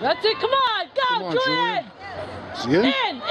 That's it. Come on. Go, Come on, Julian. Julian. See In. In,